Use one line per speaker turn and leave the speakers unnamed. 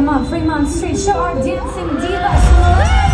Come on, Fremont Street, show our dancing divas some.